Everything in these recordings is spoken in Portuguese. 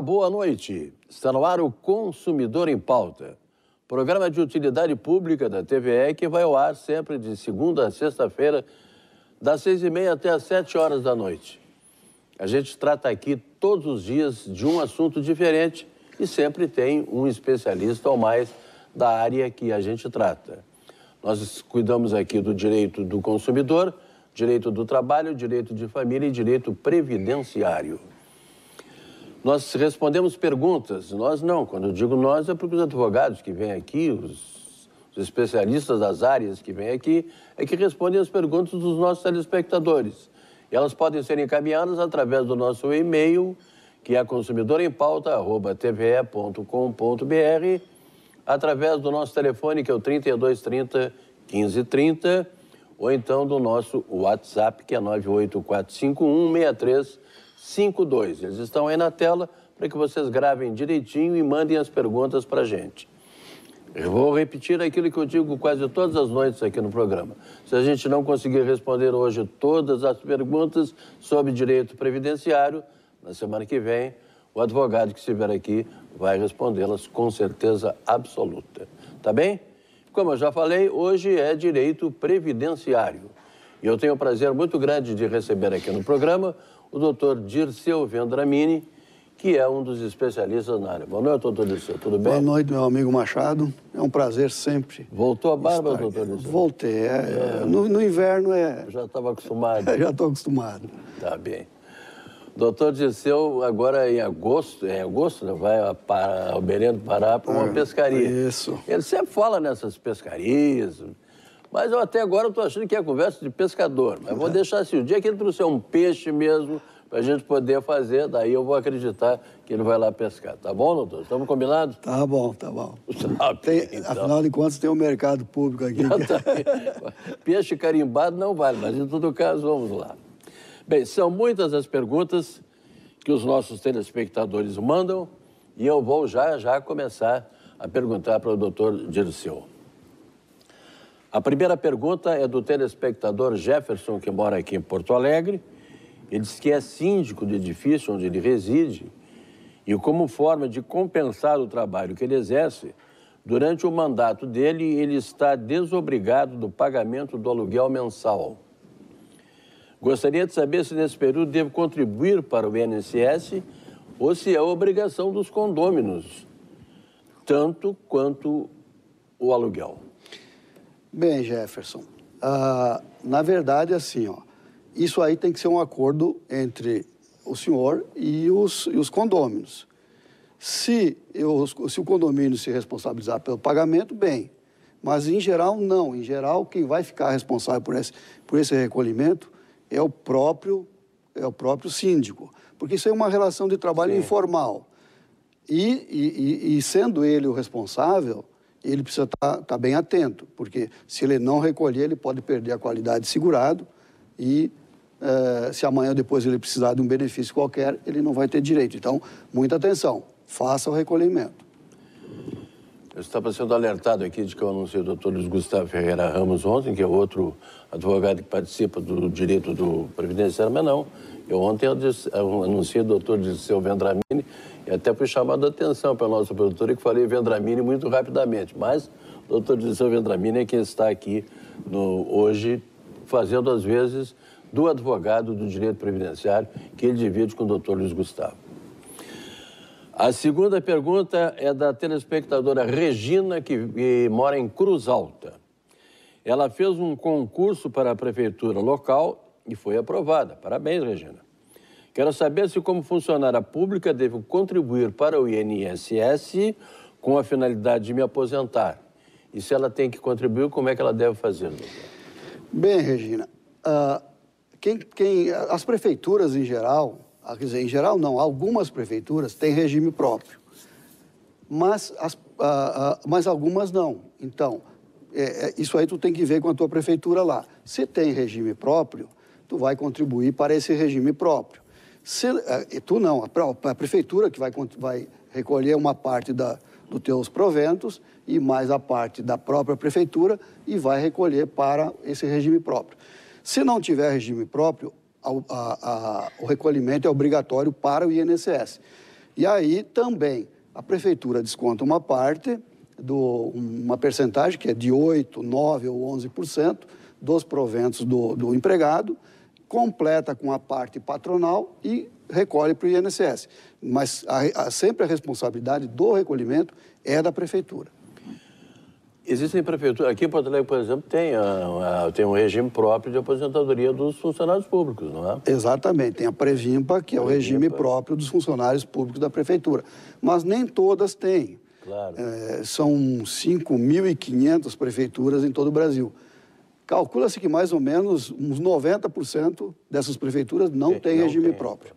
Boa noite. Está no ar o Consumidor em Pauta, programa de utilidade pública da TVE que vai ao ar sempre de segunda a sexta-feira, das seis e meia até as sete horas da noite. A gente trata aqui todos os dias de um assunto diferente e sempre tem um especialista ou mais da área que a gente trata. Nós cuidamos aqui do direito do consumidor, direito do trabalho, direito de família e direito previdenciário. Nós respondemos perguntas, nós não, quando eu digo nós é porque os advogados que vêm aqui, os, os especialistas das áreas que vêm aqui, é que respondem as perguntas dos nossos telespectadores. E elas podem ser encaminhadas através do nosso e-mail, que é consumidorempauta.tve.com.br, através do nosso telefone, que é o 3230 1530, ou então do nosso WhatsApp, que é 98451 6352. Eles estão aí na tela para que vocês gravem direitinho e mandem as perguntas para a gente. Eu vou repetir aquilo que eu digo quase todas as noites aqui no programa. Se a gente não conseguir responder hoje todas as perguntas sobre direito previdenciário, na semana que vem, o advogado que estiver aqui vai respondê-las com certeza absoluta. Tá bem? Como eu já falei, hoje é direito previdenciário. E eu tenho o prazer muito grande de receber aqui no programa o doutor Dirceu Vendramini, que é um dos especialistas na área. Boa noite, doutor Dirceu, tudo bem? Boa noite, meu amigo Machado. É um prazer sempre. Voltou a barba, estar... doutor Dirceu? Voltei. É, é... No, no, inverno é... Eu já estava acostumado. já estou acostumado. Tá bem. Doutor Dirceu, agora em agosto, em agosto, né, vai para Alberém do Pará para uma é, pescaria. Isso. Ele sempre fala nessas pescarias, mas eu até agora estou achando que é conversa de pescador. Mas vou deixar assim, o dia que ele trouxer um peixe mesmo, para a gente poder fazer, daí eu vou acreditar que ele vai lá pescar. Tá bom, doutor? Estamos combinados? Tá bom, tá bom. tem, então. Afinal de contas, tem um mercado público aqui. Tá peixe carimbado não vale, mas em todo caso, vamos lá. Bem, são muitas as perguntas que os nossos telespectadores mandam e eu vou já já começar a perguntar para o doutor Dirceu. A primeira pergunta é do telespectador Jefferson, que mora aqui em Porto Alegre. Ele diz que é síndico do edifício onde ele reside e, como forma de compensar o trabalho que ele exerce, durante o mandato dele, ele está desobrigado do pagamento do aluguel mensal. Gostaria de saber se nesse período devo contribuir para o INSS ou se é obrigação dos condôminos, tanto quanto o aluguel. Bem, Jefferson, uh, na verdade, assim, ó, isso aí tem que ser um acordo entre o senhor e os, e os condôminos. Se, eu, se o condomínio se responsabilizar pelo pagamento, bem. Mas, em geral, não. Em geral, quem vai ficar responsável por esse, por esse recolhimento é o próprio, é o próprio síndico, porque isso é uma relação de trabalho Sim. informal. E, e, e, sendo ele o responsável, ele precisa estar tá, tá bem atento, porque se ele não recolher, ele pode perder a qualidade de segurado e eh, se amanhã ou depois ele precisar de um benefício qualquer, ele não vai ter direito. Então, muita atenção, faça o recolhimento. Eu estava sendo alertado aqui de que eu anunciei o doutor Luiz Gustavo Ferreira Ramos ontem, que é outro advogado que participa do direito do previdenciário, mas não. Eu ontem eu anunciei o doutor Dirceu Vendramini e até fui chamado a atenção pela nossa produtora que falei Vendramini muito rapidamente. Mas o doutor Dirceu Vendramini é quem está aqui no, hoje fazendo, às vezes, do advogado do direito previdenciário que ele divide com o doutor Luiz Gustavo. A segunda pergunta é da telespectadora Regina, que, que mora em Cruz Alta. Ela fez um concurso para a prefeitura local e foi aprovada. Parabéns, Regina. Quero saber se, como funcionária pública, devo contribuir para o INSS com a finalidade de me aposentar. E se ela tem que contribuir, como é que ela deve fazer? Bem, Regina, uh, quem, quem, as prefeituras em geral ah, quer dizer, em geral não, algumas prefeituras têm regime próprio, mas, as, ah, ah, mas algumas não. Então, é, é, isso aí tu tem que ver com a tua prefeitura lá. Se tem regime próprio, tu vai contribuir para esse regime próprio. Se, é, tu não, a, a prefeitura que vai, vai recolher uma parte da, dos teus proventos e mais a parte da própria prefeitura e vai recolher para esse regime próprio. Se não tiver regime próprio, a, a, o recolhimento é obrigatório para o INSS. E aí também a prefeitura desconta uma parte, do, uma percentagem que é de 8, 9 ou 11% dos proventos do, do empregado, completa com a parte patronal e recolhe para o INSS. Mas a, a, sempre a responsabilidade do recolhimento é da prefeitura. Existem prefeituras, aqui em Porto Alegre, por exemplo, tem, a, a, tem um regime próprio de aposentadoria dos funcionários públicos, não é? Exatamente, tem a Previmpa, que é o regime próprio dos funcionários públicos da prefeitura. Mas nem todas têm. Claro. É, são 5.500 prefeituras em todo o Brasil. Calcula-se que mais ou menos uns 90% dessas prefeituras não têm tem regime tem. próprio.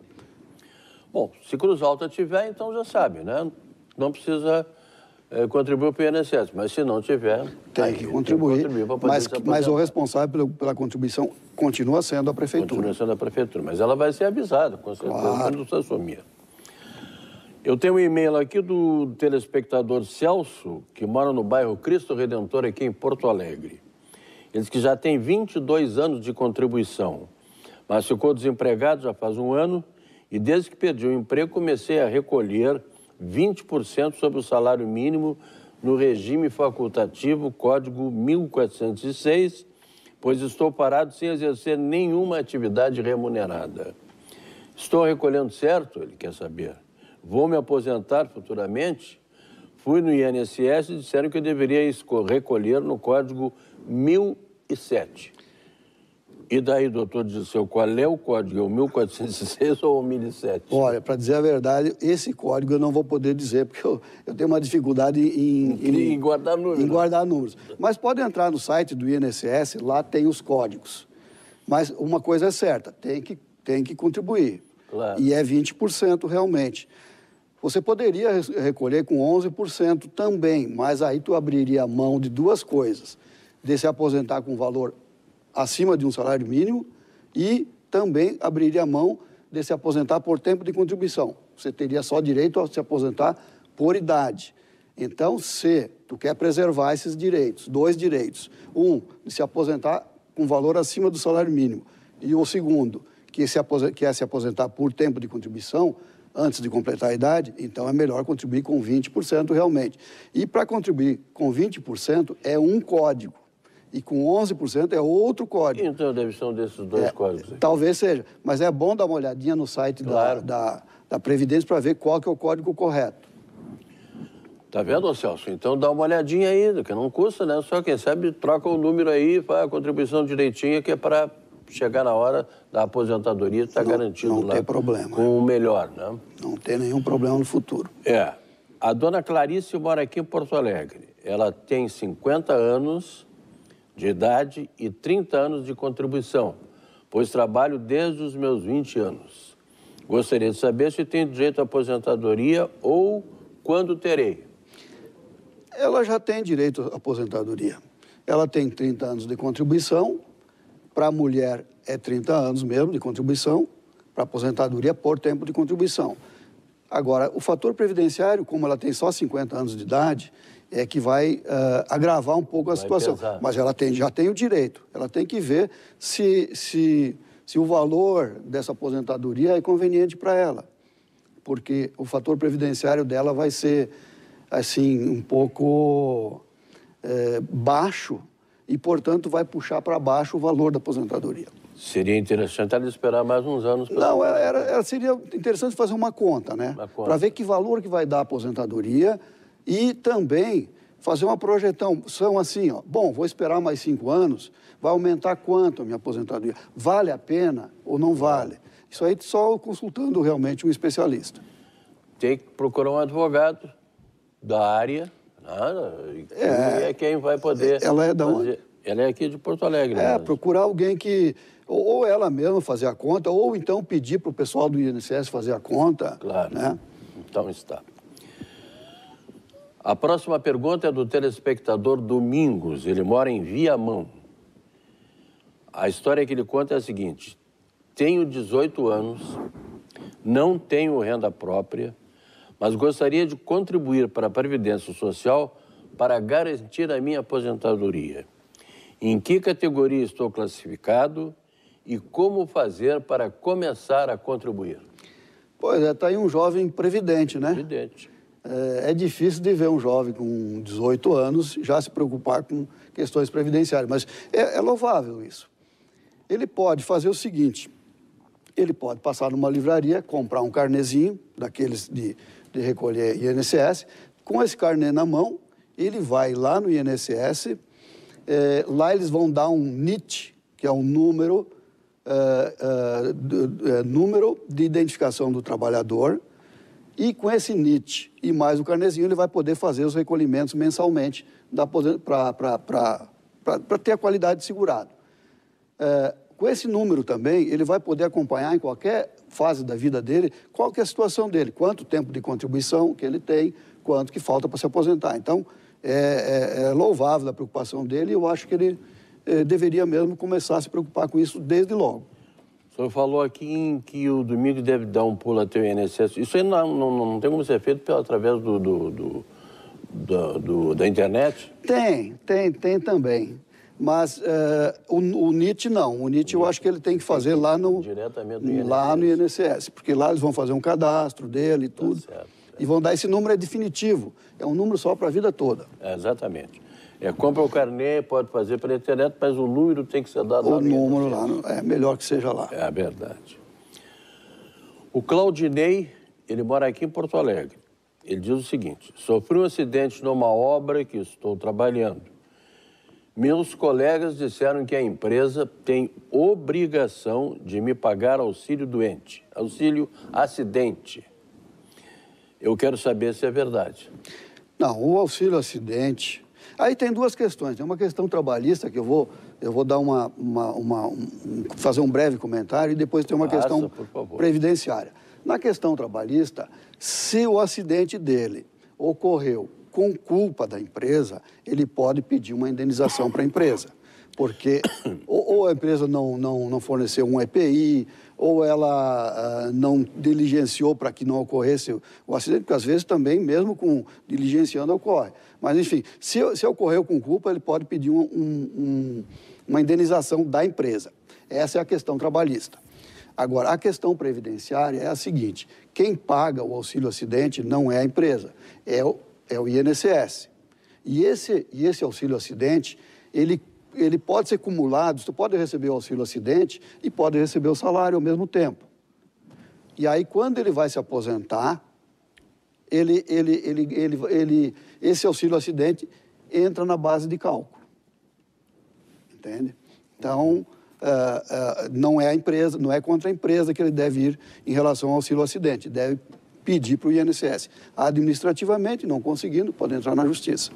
Bom, se Cruz Alta tiver, então já sabe, né? Não precisa é, contribuir para o INSS, mas se não tiver... Tem que contribuir, tem que contribuir mas, mas o responsável pela, pela, contribuição continua sendo a prefeitura. Continua sendo a prefeitura, mas ela vai ser avisada, com certeza, claro. quando assumir. Eu tenho um e-mail aqui do telespectador Celso, que mora no bairro Cristo Redentor, aqui em Porto Alegre. Ele diz que já tem 22 anos de contribuição, mas ficou desempregado já faz um ano e desde que perdi o emprego comecei a recolher 20% sobre o salário mínimo no regime facultativo Código 1406, pois estou parado sem exercer nenhuma atividade remunerada. Estou recolhendo certo? Ele quer saber. Vou me aposentar futuramente? Fui no INSS e disseram que eu deveria recolher no Código 1007. E daí, doutor Disseu, qual é o código? É o 1406 ou o 1007? Olha, para dizer a verdade, esse código eu não vou poder dizer, porque eu, eu tenho uma dificuldade em, em, em guardar números. Em guardar números. Mas pode entrar no site do INSS, lá tem os códigos. Mas uma coisa é certa, tem que, tem que contribuir. Claro. E é 20% realmente. Você poderia recolher com 11% também, mas aí tu abriria mão de duas coisas. De se aposentar com valor acima de um salário mínimo e também abriria mão de se aposentar por tempo de contribuição. Você teria só direito a se aposentar por idade. Então, se tu quer preservar esses direitos, dois direitos, um, de se aposentar com valor acima do salário mínimo, e o segundo, que se quer se aposentar por tempo de contribuição, antes de completar a idade, então é melhor contribuir com 20% realmente. E para contribuir com 20% é um código e com 11% é outro código. Então ser um desses dois é, códigos. Talvez seja, mas é bom dar uma olhadinha no site claro. da, da, da, Previdência para ver qual que é o código correto. Tá vendo, Celso? Então dá uma olhadinha aí, que não custa, né? Só quem sabe troca o número aí, faz a contribuição direitinha, que é para chegar na hora da aposentadoria, está garantido não lá. Não tem problema. Com o melhor, né? Não tem nenhum problema no futuro. É. A dona Clarice mora aqui em Porto Alegre. Ela tem 50 anos de idade e 30 anos de contribuição, pois trabalho desde os meus 20 anos. Gostaria de saber se tenho direito à aposentadoria ou quando terei. Ela já tem direito à aposentadoria. Ela tem 30 anos de contribuição, para a mulher é 30 anos mesmo de contribuição, para aposentadoria por tempo de contribuição. Agora, o fator previdenciário, como ela tem só 50 anos de idade, é que vai uh, agravar um pouco a vai situação. Pesar. Mas ela tem, já tem o direito. Ela tem que ver se, se, se o valor dessa aposentadoria é conveniente para ela. Porque o fator previdenciário dela vai ser, assim, um pouco é, baixo e, portanto, vai puxar para baixo o valor da aposentadoria. Seria interessante ela esperar mais uns anos. Para Não, era, era, seria interessante fazer uma conta, né? Para ver que valor que vai dar a aposentadoria e também fazer uma projeção são assim, ó, bom, vou esperar mais cinco anos, vai aumentar quanto a minha aposentadoria? Vale a pena ou não vale? Isso aí só consultando realmente um especialista. Tem que procurar um advogado da área, né? é, é quem vai poder. Ela é da fazer. onde? Ela é aqui de Porto Alegre. É, né? procurar alguém que ou ela mesma fazer a conta, ou então pedir para o pessoal do INSS fazer a conta. Claro. Né? Então está. A próxima pergunta é do telespectador Domingos. Ele mora em Viamão. A história que ele conta é a seguinte: tenho 18 anos, não tenho renda própria, mas gostaria de contribuir para a Previdência Social para garantir a minha aposentadoria. Em que categoria estou classificado e como fazer para começar a contribuir? Pois é, está aí um jovem previdente, né? Evidente. É, é difícil de ver um jovem com 18 anos já se preocupar com questões previdenciárias, mas é, é louvável isso. Ele pode fazer o seguinte: ele pode passar numa livraria, comprar um carnezinho daqueles de, de recolher INSS, com esse carnê na mão, ele vai lá no INSS, é, lá eles vão dar um NIT, que é um número, é, é, número de identificação do trabalhador, e com esse NIT e mais o carnezinho, ele vai poder fazer os recolhimentos mensalmente para ter a qualidade segurada. É, com esse número também, ele vai poder acompanhar em qualquer fase da vida dele qual que é a situação dele, quanto tempo de contribuição que ele tem, quanto que falta para se aposentar. Então, é, é, é, louvável a preocupação dele e eu acho que ele é, deveria mesmo começar a se preocupar com isso desde logo. O senhor falou aqui em que o domingo deve dar um pulo até o INSS. Isso aí não, não, não tem como ser feito pela, através do, do, do, do, do da internet? Tem, tem, tem também. Mas uh, o, o NIT não. O NIT eu acho que ele tem que fazer lá no, no lá no INSS, porque lá eles vão fazer um cadastro dele e tá tudo. Tá certo, é. E vão dar esse número é definitivo. É um número só para a vida toda. É, exatamente. É, compra o carnê, pode fazer pela internet, mas o número tem que ser dado o lá. O número lá, é melhor que seja lá. É a verdade. O Claudinei, ele mora aqui em Porto Alegre. Ele diz o seguinte: sofri um acidente numa obra que estou trabalhando. Meus colegas disseram que a empresa tem obrigação de me pagar auxílio doente, auxílio acidente. Eu quero saber se é verdade. Não, o auxílio acidente Aí tem duas questões. Tem uma questão trabalhista que eu vou, eu vou dar uma, uma, uma um, fazer um breve comentário e depois tem uma Faça, questão previdenciária. Na questão trabalhista, se o acidente dele ocorreu com culpa da empresa, ele pode pedir uma indenização para a empresa. Porque ou, ou, a empresa não, não, não forneceu um EPI, ou ela uh, não diligenciou para que não ocorresse o acidente, porque às vezes também, mesmo com diligenciando, ocorre. Mas, enfim, se, se ocorreu com culpa, ele pode pedir um, um, uma indenização da empresa. Essa é a questão trabalhista. Agora, a questão previdenciária é a seguinte: quem paga o auxílio acidente não é a empresa, é o, é o INSS. E esse, e esse auxílio acidente, ele ele pode ser cumulado, você pode receber o auxílio acidente e pode receber o salário ao mesmo tempo. E aí, quando ele vai se aposentar, ele, ele, ele, ele, ele, esse auxílio acidente entra na base de cálculo. Entende? Então, uh, uh, não é a empresa, não é contra a empresa que ele deve ir em relação ao auxílio acidente, deve pedir para o INSS. Administrativamente, não conseguindo, pode entrar na justiça.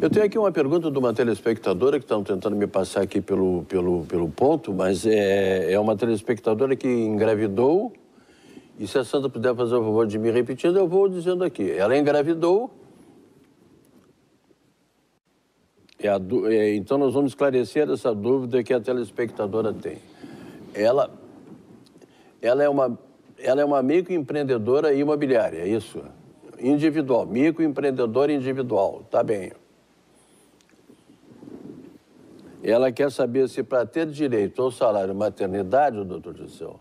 Eu tenho aqui uma pergunta de uma telespectadora que estão tentando me passar aqui pelo, pelo, pelo ponto, mas é, é uma telespectadora que engravidou. E se a Santa puder fazer o favor de me repetindo, eu vou dizendo aqui. Ela engravidou. É é, então nós vamos esclarecer essa dúvida que a telespectadora tem. Ela, ela, é, uma, ela é uma microempreendedora imobiliária, é isso? Individual, microempreendedora individual, tá bem. Ela quer saber se para ter direito ao salário maternidade, doutor Gisel,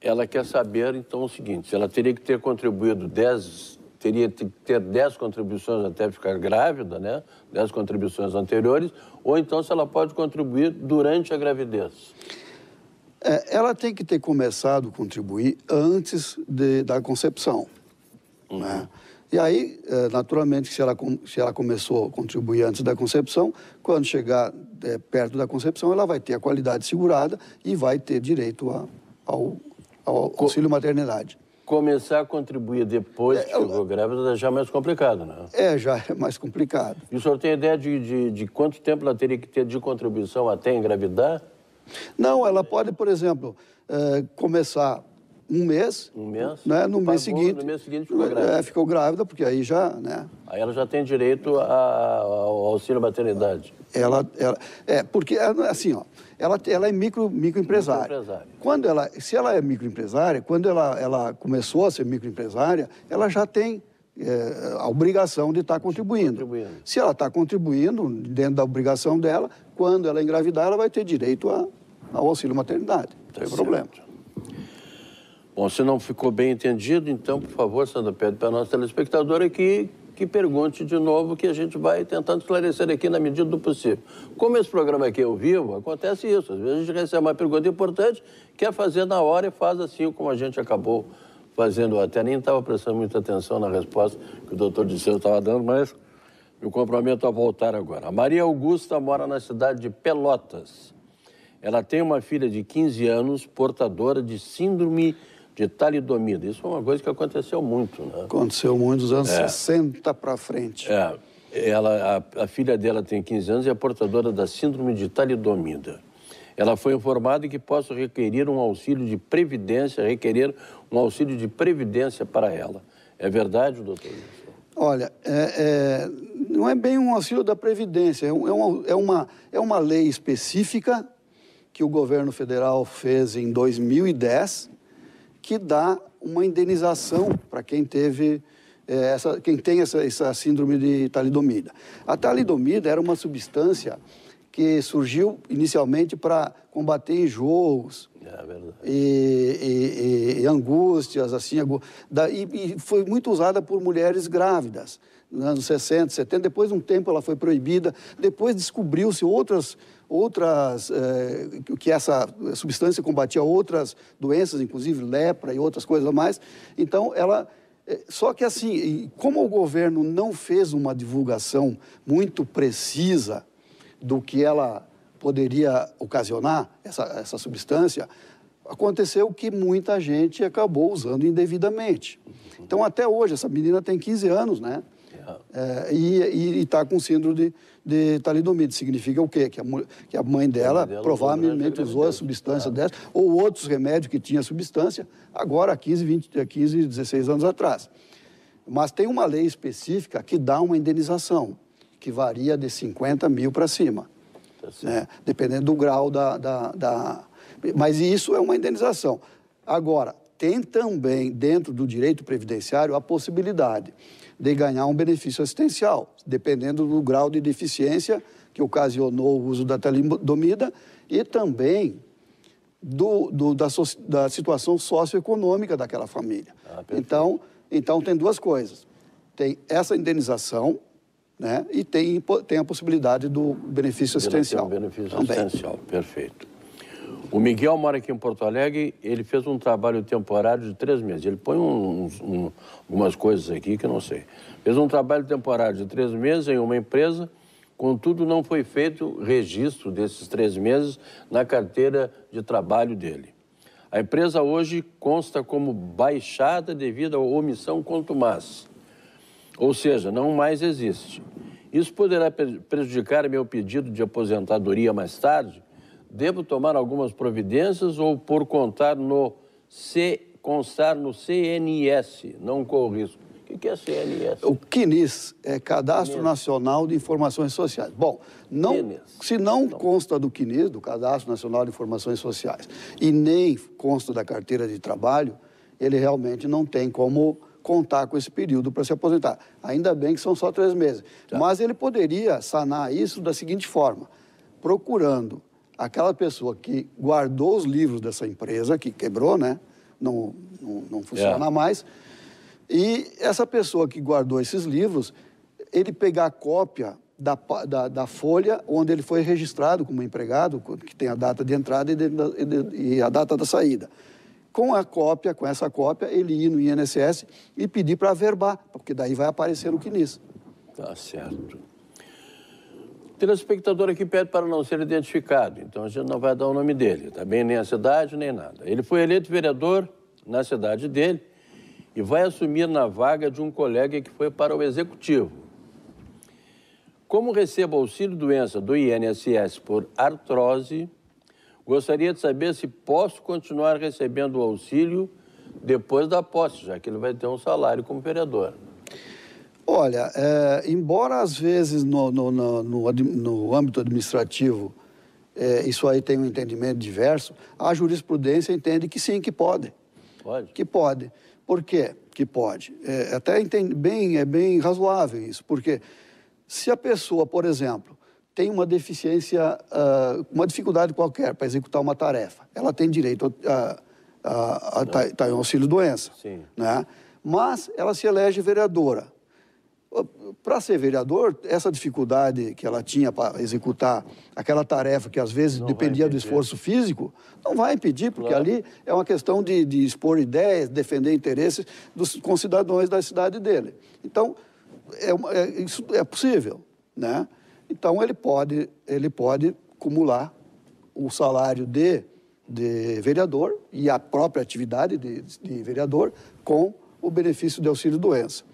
ela quer saber, então, o seguinte, se ela teria que ter contribuído 10, teria que ter 10 contribuições até ficar grávida, né? 10 contribuições anteriores, ou então se ela pode contribuir durante a gravidez. É, ela tem que ter começado a contribuir antes de, da concepção. Uhum. Né? E aí, é, naturalmente, se ela, se ela começou a contribuir antes da concepção, quando chegar é, perto da concepção, ela vai ter a qualidade segurada e vai ter direito a, ao, ao auxílio maternidade. Começar a contribuir depois é, que ficou grávida já é mais complicado, né? É, já é mais complicado. E o senhor tem ideia de, de, de quanto tempo ela teria que ter de contribuição até engravidar? Não, ela pode, por exemplo, é, começar um mês. Um mês? Né? No mês seguinte. No mês seguinte ficou grávida. É, ficou grávida, porque aí já, né? Aí ela já tem direito a, ao auxílio maternidade. Ela, ela, é, porque, assim, ó, ela, ela é micro, microempresária. microempresária. Quando ela, se ela é microempresária, quando ela, ela começou a ser microempresária, ela já tem é, a obrigação de estar tá contribuindo. contribuindo. Se ela está contribuindo dentro da obrigação dela, quando ela engravidar, ela vai ter direito a, ao auxílio maternidade. Não tá tem certo. problema. Bom, se não ficou bem entendido, então, por favor, Sandra, pede para a nossa telespectadora que, que pergunte de novo, que a gente vai tentando esclarecer aqui na medida do possível. Como esse programa aqui é ao vivo, acontece isso. Às vezes a gente recebe uma pergunta importante, quer fazer na hora e faz assim como a gente acabou fazendo. Até nem estava prestando muita atenção na resposta que o doutor Disseu estava dando, mas me comprometo a voltar agora. A Maria Augusta mora na cidade de Pelotas. Ela tem uma filha de 15 anos, portadora de síndrome de talidomida. Isso é uma coisa que aconteceu muito, né? Aconteceu muito dos anos é. 60 para frente. É. Ela, a, a, filha dela tem 15 anos e é portadora da síndrome de talidomida. Ela foi informada que possa requerer um auxílio de previdência, requerer um auxílio de previdência para ela. É verdade, doutor? Olha, é, é, não é bem um auxílio da Previdência, é, um, é, uma, é, uma, é uma lei específica que o governo federal fez em 2010 que dá uma indenização para quem teve é, essa, quem tem essa, essa síndrome de talidomida. A talidomida era uma substância que surgiu inicialmente para combater enjoos é e, e, e, angústias, assim, da, e, e, foi muito usada por mulheres grávidas, nos anos 60, 70. Depois de um tempo ela foi proibida. Depois descobriu-se outras outras, é, que essa substância combatia outras doenças, inclusive lepra e outras coisas mais. Então, ela. É, só que assim, como o governo não fez uma divulgação muito precisa do que ela poderia ocasionar, essa, essa substância, aconteceu que muita gente acabou usando indevidamente. Então, até hoje, essa menina tem 15 anos, né? É, e está com síndrome de, de talidomide. Significa o quê? Que a, que a mãe dela, dela provavelmente usou a substância dessa, ou outros remédios que tinha substância, agora há 15, 20, 15, 16 anos atrás. Mas tem uma lei específica que dá uma indenização, que varia de 50 mil para cima, tá né? dependendo do grau da, da, da... Mas isso é uma indenização. Agora, tem também, dentro do direito previdenciário, a possibilidade de ganhar um benefício assistencial, dependendo do grau de deficiência que ocasionou o uso da talidomida e também do, do, da, so, da, situação socioeconômica daquela família. Ah, então, então, tem duas coisas. Tem essa indenização né, e tem, tem a possibilidade do benefício assistencial. Um benefício também. assistencial, perfeito. O Miguel mora aqui em Porto Alegre, ele fez um trabalho temporário de três meses. Ele põe um, um, algumas coisas aqui que não sei. Fez um trabalho temporário de três meses em uma empresa, contudo não foi feito registro desses três meses na carteira de trabalho dele. A empresa hoje consta como baixada devido à omissão contumaz, ou seja, não mais existe. Isso poderá prejudicar meu pedido de aposentadoria mais tarde, devo tomar algumas providências ou por contar no C, constar no CNS, não corro risco? O que é CNS? O CNIS é Cadastro CNIS. Nacional de Informações Sociais. Bom, não, se não, não, consta do CNIS, do Cadastro Nacional de Informações Sociais, e nem consta da carteira de trabalho, ele realmente não tem como contar com esse período para se aposentar. Ainda bem que são só três meses. Tá. Mas ele poderia sanar isso da seguinte forma: procurando aquela pessoa que guardou os livros dessa empresa, que quebrou, né? Não, não, não funciona é. mais. E essa pessoa que guardou esses livros, ele pegar a cópia da, da, da, folha onde ele foi registrado como empregado, que tem a data de entrada e, de, e a data da saída. Com a cópia, com essa cópia, ele ir no INSS e pedir para averbar, porque daí vai aparecer o CNIS. Tá certo telespectador aqui pede para não ser identificado, então a gente não vai dar o nome dele, tá nem a cidade, nem nada. Ele foi eleito vereador na cidade dele e vai assumir na vaga de um colega que foi para o executivo. Como recebo auxílio doença do INSS por artrose, gostaria de saber se posso continuar recebendo o auxílio depois da posse, já que ele vai ter um salário como vereador. Olha, é, embora às vezes no, no, no, no âmbito administrativo é, isso aí tenha um entendimento diverso, a jurisprudência entende que sim, que pode. Pode? Que pode. Por quê? que pode. É até entende, bem, é bem razoável isso, porque se a pessoa, por exemplo, tem uma deficiência, uh, uma dificuldade qualquer para executar uma tarefa, ela tem direito a, a, a, a tá, tá em auxílio doença, Sim. né? Mas ela se elege vereadora. Para ser vereador, essa dificuldade que ela tinha para executar aquela tarefa que às vezes Não dependia do esforço físico, não vai impedir, porque Claro. ali é uma questão de, de expor ideias, defender interesses dos concidadãos da cidade dele. Então, é, uma- é- isso é possível, né? Então, ele pode, ele pode acumular o salário de, de vereador e a própria atividade de, de vereador com o benefício de auxílio-doença.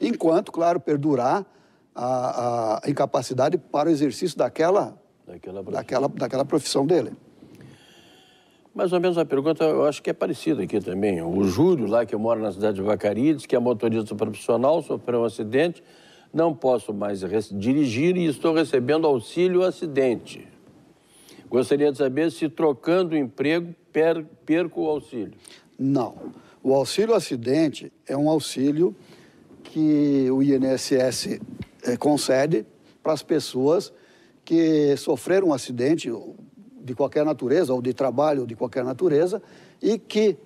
Enquanto, claro, perdurar a, a incapacidade para o exercício daquela, Daquela profissão. daquela, daquela profissão dele. Mais ou menos a pergunta, eu acho que é parecida aqui também. O Júlio, lá que mora na cidade de Vacaria, diz que é motorista profissional, sofreu um acidente, não posso mais dirigir e estou recebendo auxílio acidente. Gostaria de saber se trocando o emprego per- perco o auxílio. Não. O auxílio acidente é um auxílio que o INSS eh, concede para as pessoas que sofreram um acidente de qualquer natureza, ou de trabalho, de qualquer natureza, e que,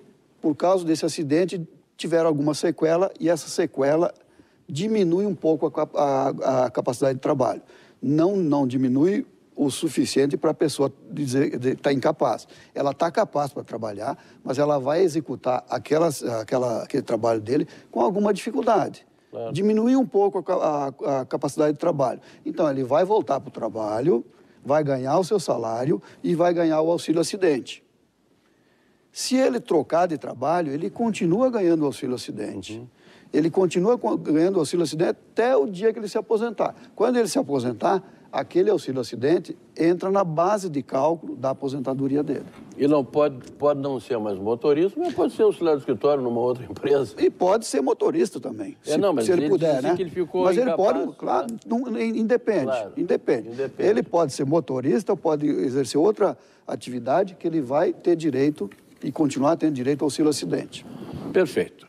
por causa desse acidente, tiveram alguma sequela e essa sequela diminui um pouco a, a- a capacidade de trabalho. Não, não diminui o suficiente para a pessoa dizer que está incapaz. Ela está capaz para trabalhar, mas ela vai executar aquelas, aquela, aquele trabalho dele com alguma dificuldade. Claro. Diminuir um pouco a, a- a capacidade de trabalho. Então, ele vai voltar para o trabalho, vai ganhar o seu salário e vai ganhar o auxílio acidente. Se ele trocar de trabalho, ele continua ganhando o auxílio acidente. Ele continua co- ganhando o auxílio acidente até o dia que ele se aposentar. Quando ele se aposentar, aquele auxílio acidente entra na base de cálculo da aposentadoria dele. E não pode, pode não ser mais motorista, mas pode ser auxiliar de escritório numa outra empresa. E pode ser motorista também, É, se, não, mas se ele, ele puder, né? ele mas ele incapaz, pode, claro, né? não- independe, Claro, independe. independe. Ele pode ser motorista, pode exercer outra atividade que ele vai ter direito e continuar tendo direito ao auxílio acidente. Perfeito.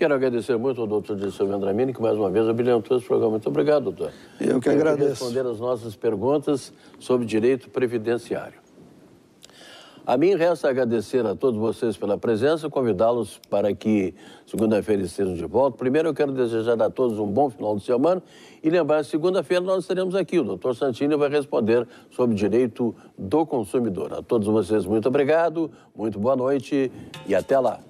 Quero agradecer muito ao doutor Dirceu Vendramini, que mais uma vez abrilhantou esse programa. Muito obrigado, doutor. Eu que Quero agradeço. responder as nossas perguntas sobre direito previdenciário. A mim resta agradecer a todos vocês pela presença, convidá-los para que segunda-feira estejam de volta. Primeiro, eu quero desejar a todos um bom final de semana e lembrar, segunda-feira nós estaremos aqui. O doutor Santini vai responder sobre direito do consumidor. A todos vocês, muito obrigado, muito boa noite e até lá.